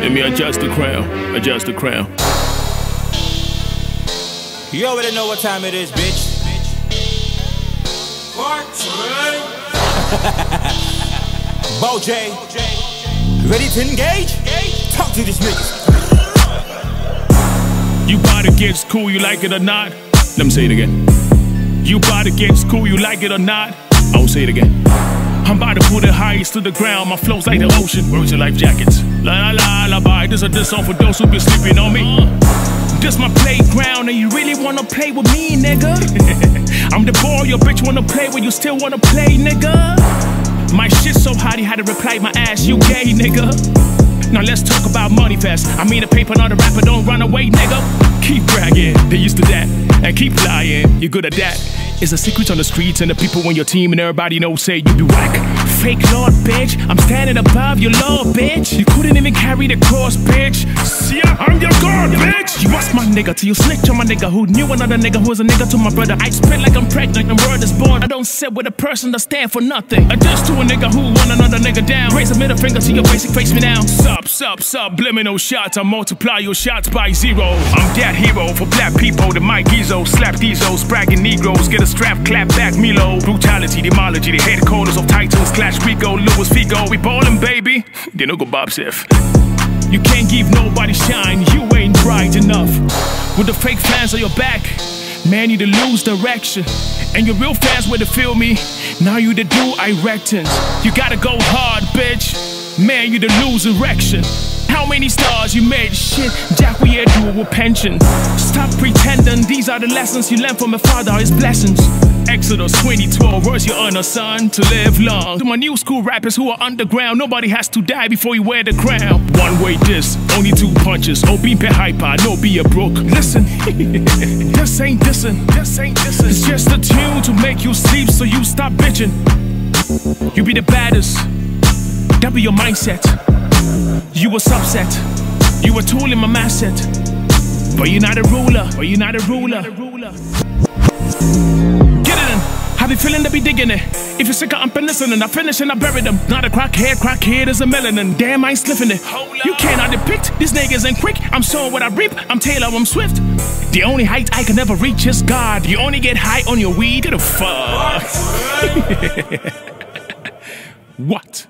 Let me adjust the crown, adjust the crown. You already know what time it is, bitch. Ball J. Ready to engage? Talk to these niggas. You bought against cool, you like it or not? Let me say it again. You bought against cool, you like it or not? I will say it again. I'm about to put the highest to the ground. My flow's like the ocean. Where's your life jackets? La la. This a diss song for those who been sleeping on me. This my playground, and you really wanna play with me, nigga? I'm the boy your bitch wanna play with. You still wanna play, nigga? My shit so hot, he had to reply my ass. You gay, nigga? Now let's talk about money fast. I mean the paper, not the rapper. Don't run away, nigga. Keep bragging, they used to that, and keep lying. You good at that? It's a secret on the streets and the people on your team and everybody knows say you be whack. Fake lord, bitch. I'm standing above your lord, bitch. You couldn't even carry the cross, bitch. See, god, My nigga till you snitch on my nigga who knew another nigga who was a nigga to my brother. I spit like I'm pregnant and word is born. I don't sit with a person that stand for nothing. I just to a nigga who want another nigga down. Raise a middle finger to your basic face me now. Sup, sup, subliminal shots. I multiply your shots by zero. I'm that hero for black people. The Mike Gizzo slap these old bragging Negroes. Get a strap, clap back, Milo. Brutality, demology, the headquarters of Titans. Clash Rico, Luís Figo. We ballin', baby. They no go Bob Seth. You can't give nobody shine, you ain't bright enough. With the fake fans on your back, man, you to lose direction. And your real fans where to feel me, now you the do erections. You gotta go hard, bitch. Man, you the lose erection. How many stars you made? Shit, Jack, we here dual pension. Stop pretending, these are the lessons you learned from my father, his blessings. Exodus 2012, where's your honor, son, to live long? To my new school rappers who are underground, nobody has to die before you wear the crown. One way this, only two punches. Oh, be hyper, no be a broke. Listen, this ain't dissing, this ain't dissing. It's just a tune to make you sleep, so you stop bitching. You be the baddest, that be your mindset. You was subset, you a tool in my mindset. But you're not a ruler, but you're not a ruler. Be feeling to be digging it. If you're sick I'm listening, I finish and I bury them. Not a crackhead, crackhead is a melanin. Damn, I ain't slipping it. You cannot depict, these niggas ain't quick. I'm sowing what I reap, I'm Taylor, I'm swift. The only height I can ever reach is God. You only get high on your weed, get a fuck. what?